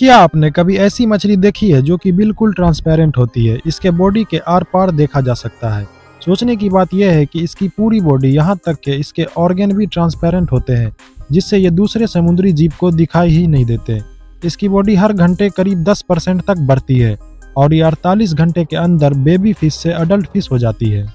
क्या आपने कभी ऐसी मछली देखी है जो कि बिल्कुल ट्रांसपेरेंट होती है? इसके बॉडी के आर पार देखा जा सकता है। सोचने की बात यह है कि इसकी पूरी बॉडी यहाँ तक के इसके ऑर्गेन भी ट्रांसपेरेंट होते हैं, जिससे ये दूसरे समुद्री जीव को दिखाई ही नहीं देते। इसकी बॉडी हर घंटे करीब 10 परसेंट तक बढ़ती है और ये 48 घंटे के अंदर बेबी फ़िश से अडल्ट फ़िश हो जाती है।